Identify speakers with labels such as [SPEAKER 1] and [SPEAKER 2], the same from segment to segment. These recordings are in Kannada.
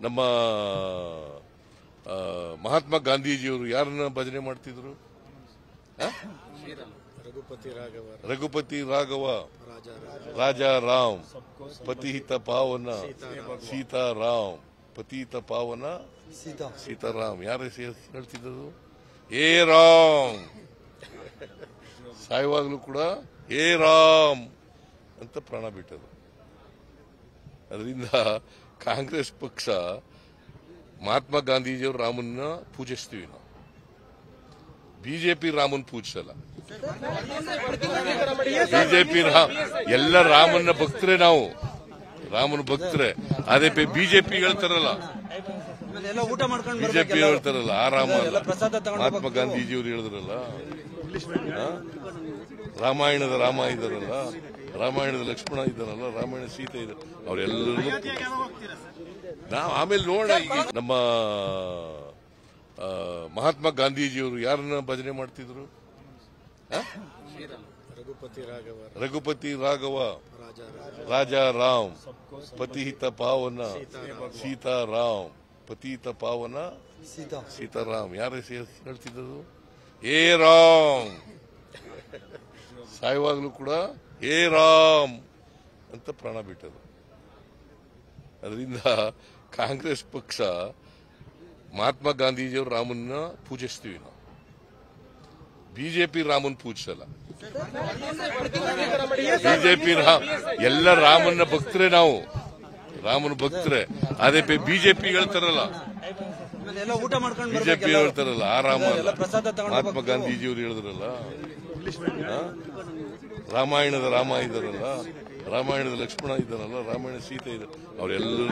[SPEAKER 1] ನಮ್ಮ ಮಹಾತ್ಮ ಗಾಂಧೀಜಿಯವರು ಯಾರನ್ನ ಭಜನೆ ಮಾಡ್ತಿದ್ರು?
[SPEAKER 2] ರಘುಪತಿ ರಾಘವ
[SPEAKER 1] ರಘುಪತಿ ರಾಘವ.
[SPEAKER 2] ರಾಜ
[SPEAKER 1] ರಾಮ್. ಪತಿಹಿತ ಪಾವನ. ಸೀತಾರಾಮ್. ಪತಿಹಿತ ಪಾವನ.
[SPEAKER 2] ಸೀತಾ.
[SPEAKER 1] ಸೀತಾರಾಮ್ ಯಾರು ಹೇಳ್ತಿದ್ರು ಏ ರಾಮ್. ಸಾಯುವಾಗಲೂ ಕೂಡ ಏ ರಾಮ್ ಅಂತ ಪ್ರಾಣ ಬಿಟ್ಟರು ಅದರಿಂದ ಕಾಂಗ್ರೆಸ್ ಪಕ್ಷ ಮಹಾತ್ಮ ಗಾಂಧೀಜಿಯವರು ರಾಮನ್ನ ಪೂಜಿಸ್ತೀವಿ ನಾವು. ಬಿಜೆಪಿ ರಾಮನ್ ಪೂಜಿಸಲ್ಲ. ಬಿಜೆಪಿ ಎಲ್ಲ ರಾಮನ ಭಕ್ತರೇ ನಾವು. ರಾಮನ ಭಕ್ತರೇ. ಅದೇ ಬಿಜೆಪಿ ಹೇಳ್ತಾರಲ್ಲ. ಬಿಜೆಪಿ ಹೇಳ್ತಾರಲ್ಲ, ಆ ರಾಮ ಮಹಾತ್ಮ ಗಾಂಧೀಜಿಯವರು ಹೇಳಿದ್ರಲ್ಲ? ರಾಮಾಯಣದ ರಾಮ ಇದ್ದಾರಲ್ಲ ರಾಮಾಯಣದ ಲಕ್ಷ್ಮಣ ಇದ್ದಾರಲ್ಲ ರಾಮಾಯಣ ಸೀತೆ ಇದ್ದಾರೆ ಅವರೆಲ್ಲರೂ ನಾವು ಆಮೇಲೆ ನೋಡೋಣ ನಮ್ಮ ಮಹಾತ್ಮ ಗಾಂಧೀಜಿಯವರು ಯಾರನ್ನ ಭಜನೆ ಮಾಡ್ತಿದ್ರು?
[SPEAKER 2] ರಘುಪತಿ ರಾಘವ
[SPEAKER 1] ರಘುಪತಿ ರಾಘವ
[SPEAKER 2] ರಾಜ
[SPEAKER 1] ರಾಮ್ ಪತಿಹಿತ ಪಾವನ ಸೀತಾರಾಮ್ ಪತಿಹಿತ ಪಾವನ
[SPEAKER 2] ಸೀತಾ
[SPEAKER 1] ಸೀತಾರಾಮ್. ಯಾರು ಹೇಳ್ತಿದ್ದರು ಏ ರಾಮ್! ಸಾಯುವಾಗಲೂ ಕೂಡ ಹೇ ರಾಮ್ ಅಂತ ಪ್ರಾಣ ಬಿಟ್ಟರು ಅದರಿಂದ ಕಾಂಗ್ರೆಸ್ ಪಕ್ಷ ಮಹಾತ್ಮ ಗಾಂಧೀಜಿಯವರು ರಾಮನ್ನ ಪೂಜಿಸ್ತೀವಿ ನಾವು. ಬಿಜೆಪಿ ರಾಮನ್ ಪೂಜಿಸಲ್ಲ. ಬಿಜೆಪಿ ಎಲ್ಲ ರಾಮನ್ನ ಭಕ್ತರೇ ನಾವು. ರಾಮನ ಭಕ್ತರೇ. ಅದೇ ಬಿಜೆಪಿ ಹೇಳ್ತಾರಲ್ಲ. ಬಿಜೆಪಿ ಹೇಳ್ತಾರಲ್ಲ ಆ ರಾಮ ಮಹಾತ್ಮ ಗಾಂಧೀಜಿಯವರು ಹೇಳಿದ್ರಲ್ಲ. ರಾಮಾಯಣದ ರಾಮ ಇದ್ದಾರಲ್ಲ ರಾಮಾಯಣದ ಲಕ್ಷ್ಮಣ ಇದ್ದಾರಲ್ಲ ರಾಮಾಯಣ ಸೀತೆ ಇದೆ. ಅವರೆಲ್ಲರೂ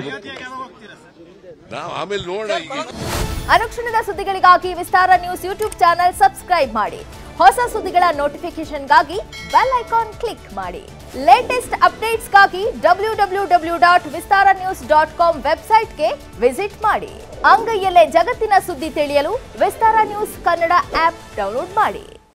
[SPEAKER 1] ನಾವು ಆಮೇಲೆ ನೋಡೋಣ
[SPEAKER 3] ಅನುಕ್ಷಣದ ಸುದ್ದಿಗಳಿಗಾಗಿ Vistara news YouTube channel subscribe ಮಾಡಿ. ಹೊಸ ಸುದ್ದಿಗಳ ನೋಟಿಫಿಕೇಶನ್ಗಾಗಿ ಬೆಲ್ ಐಕಾನ್ ಕ್ಲಿಕ್ ಮಾಡಿ. Latest ಅಪ್ಡೇಟ್ಸ್ಗಾಗಿ W W W dot Vistara news dot com ವೆಬ್ಸೈಟ್ಗೆ ವಿಸಿಟ್ ಮಾಡಿ. ಅಂಗೈಯಲ್ಲೇ ಜಗತ್ತಿನ ಸುದ್ದಿ ತಿಳಿಯಲು Vistara news Kannada app download ಮಾಡಿ.